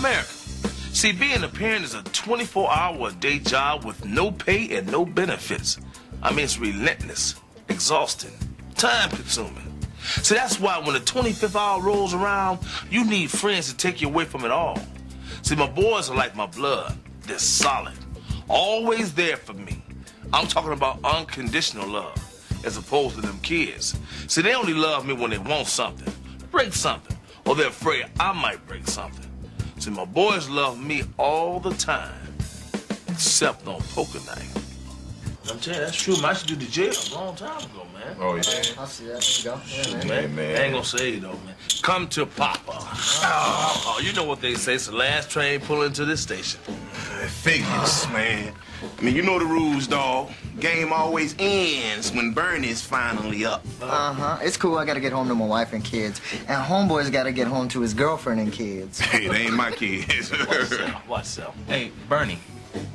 America. See, being a parent is a 24 hour a day job with no pay and no benefits. I mean, it's relentless, exhausting, time consuming. See, that's why when the 25th hour rolls around, you need friends to take you away from it all. See, my boys are like my blood. They're solid, always there for me. I'm talking about unconditional love, as opposed to them kids. See, they only love me when they want something, break something, or they're afraid I might break something. See, my boys love me all the time, except on poker night. I'm telling you, that's true. Man. I should do the jail a long time ago, man. Oh, yeah. I see that. There you go. Yeah, man. Man, man. I ain't gonna say it though, man. Come to Papa. Ah. Oh, you know what they say. It's the last train pulling to this station. Figures, man. I mean, you know the rules, dog. Game always ends when Bernie's finally up. Uh-huh. It's cool. I gotta get home to my wife and kids. And homeboy's gotta get home to his girlfriend and kids. Hey, they ain't my kids. What's up? What's up? Hey, Bernie,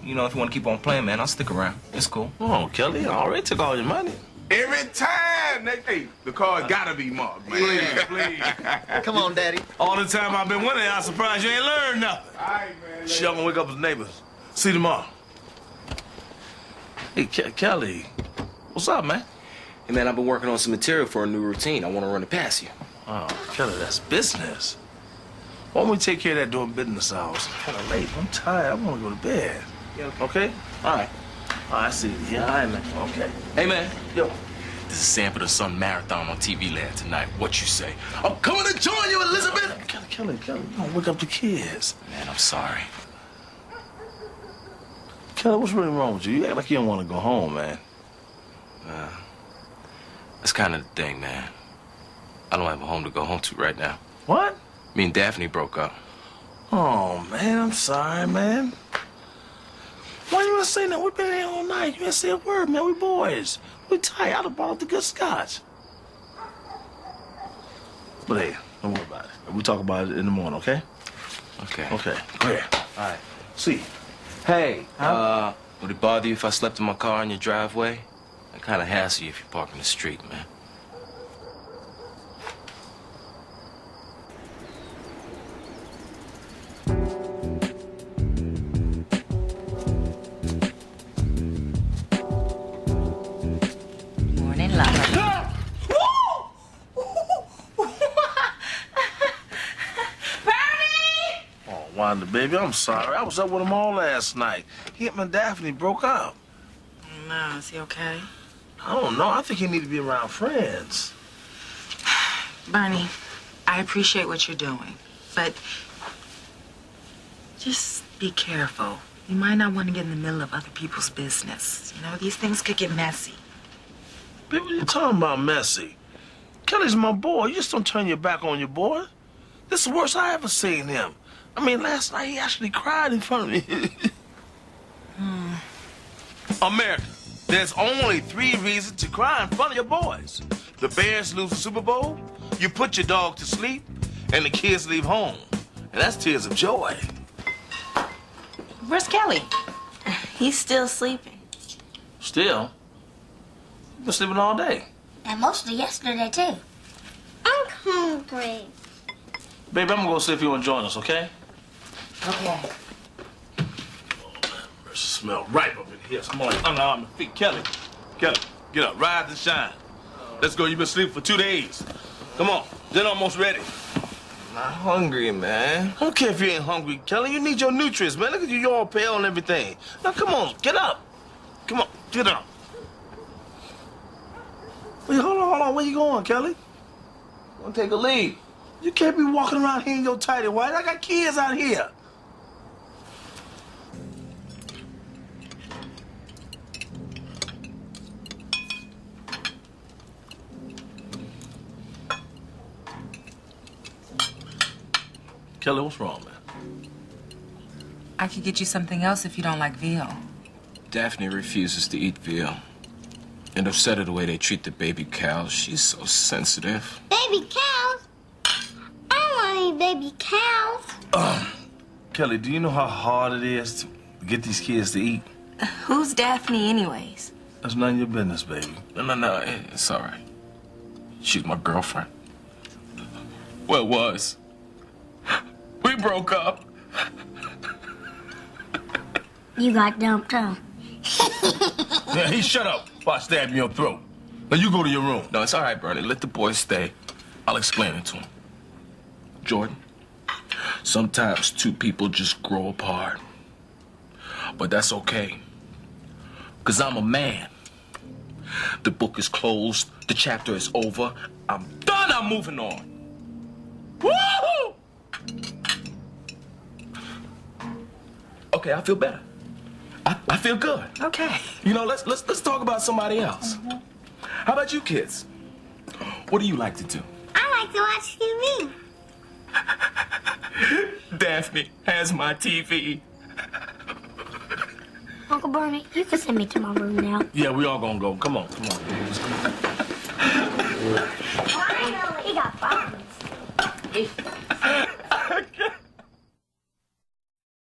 you know, if you want to keep on playing, man, I'll stick around. It's cool. Oh, Kelly, I already took all your money. Every time, they, hey, the card gotta be marked, man. Please, please. Come on, Daddy. All the time I've been winning, I'm surprised you ain't learned nothing. All right, man. Shit, I'm gonna wake up the neighbors. See you tomorrow. Hey, Ke- Kelly, what's up, man? Hey, man, I've been working on some material for a new routine. I want to run it past you. Oh, Kelly, that's business. Why don't we take care of that during business hours? Kind of late. I'm tired. I want to go to bed. Yeah, Okay? All right. Right, I see. Yeah, all right, man. Okay. Hey, man, Yo. this is Sanford and Son Marathon on TV Land tonight. What you say? I'm coming to join you, Elizabeth. Kelly, Kelly, Kelly, you don't wake up the kids. Man, I'm sorry. Kelly, what's really wrong with you? You act like you don't want to go home, man. That's kind of the thing, man. I don't have a home to go home to right now. What? Me and Daphne broke up. Oh, man, I'm sorry, man. Why you want to say that? We've been here all night. You ain't say a word, man. We boys. We tight. I'd have brought the good scotch. But hey, don't worry about it. We'll talk about it in the morning, okay? Okay. Okay. Go ahead. All right. See. Hey, uh, would it bother you if I slept in my car in your driveway? I kind of hassle you if you park in the street, man. Wanda, baby, I'm sorry. I was up with him all last night. He and Daphne broke up. No, is he okay? I don't know. I think he need to be around friends. Bernie, I appreciate what you're doing, but just be careful. You might not want to get in the middle of other people's business. You know, these things could get messy. Baby, what you talking about, messy? Kelly's my boy. You just don't turn your back on your boy. This is the worst I ever seen him. I mean, last night he actually cried in front of me. Hmm. America, there's only three reasons to cry in front of your boys. The Bears lose the Super Bowl, you put your dog to sleep, and the kids leave home. And that's tears of joy. Where's Kelly? He's still sleeping. Still, you've been sleeping all day. And most of yesterday, too. I'm hungry. Baby, I'm gonna go see if you wanna join us, okay? Okay. It smell ripe up in here. Come on, unarm your feet. Kelly, Kelly, get up, rise and shine. Let's go. You've been sleeping for two days. Come on, dinner almost ready. Not hungry, man. I don't care if you ain't hungry, Kelly. You need your nutrients, man. Look at you, you're all pale and everything. Now, come on, get up. Come on, get up. Wait, hold on, hold on. Where you going, Kelly? Gonna take a leak? You can't be walking around here in your tighty white. I got kids out here. Kelly, what's wrong, man? I could get you something else if you don't like veal. Daphne refuses to eat veal. And upset at the way they treat the baby cows. She's so sensitive. Baby cows? I don't want to eat baby cows. Kelly, do you know how hard it is to get these kids to eat? Who's Daphne, anyways? That's none of your business, baby. No, no, no. It's all right. She's my girlfriend. Well, it was. We broke up. You got dumped, huh? Yeah, he shut up before I stab you in your throat. Now you go to your room. No, it's all right, Bernie. Let the boy stay. I'll explain it to him. Jordan, sometimes two people just grow apart. But that's okay. Because I'm a man. The book is closed. The chapter is over. I'm done. I'm moving on. Okay, I feel better. I, I feel good. Okay. You know, let's let's let's talk about somebody else. Mm-hmm. How about you kids? What do you like to do? I like to watch TV. Daphne has my TV. Uncle Bernie, you can send me to my room now. Yeah, we all gonna go. Come on, come on. He got problems.